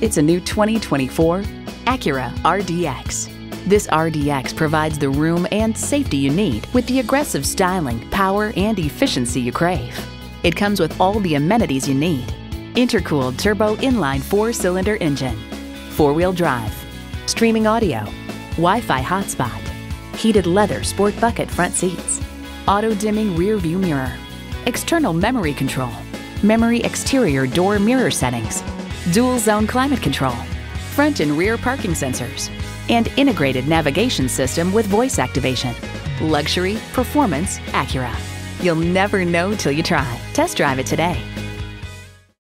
It's a new 2024 Acura RDX. This RDX provides the room and safety you need with the aggressive styling, power, and efficiency you crave. It comes with all the amenities you need. Intercooled turbo inline four-cylinder engine, four-wheel drive, streaming audio, Wi-Fi hotspot, heated leather sport bucket front seats, auto-dimming rear view mirror, external memory control, memory exterior door mirror settings, dual zone climate control, front and rear parking sensors, and integrated navigation system with voice activation. Luxury, performance, Acura. You'll never know till you try. Test drive it today.